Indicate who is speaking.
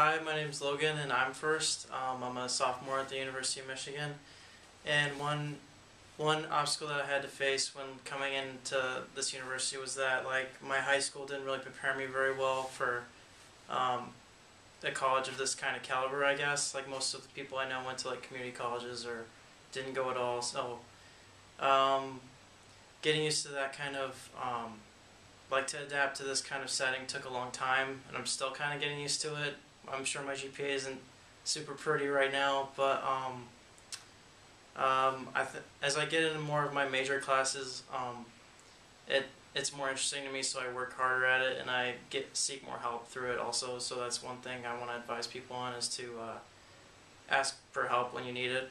Speaker 1: Hi, my name is Logan, and I'm first. Um, I'm a sophomore at the University of Michigan, and one one obstacle that I had to face when coming into this university was that like my high school didn't really prepare me very well for um, a college of this kind of caliber. I guess like most of the people I know went to like community colleges or didn't go at all. So um, getting used to that kind of um, like to adapt to this kind of setting took a long time, and I'm still kind of getting used to it. I'm sure my GPA isn't super pretty right now, but um, um, I as I get into more of my major classes, um, it it's more interesting to me, so I work harder at it, and I get seek more help through it also. So that's one thing I want to advise people on is to uh, ask for help when you need it.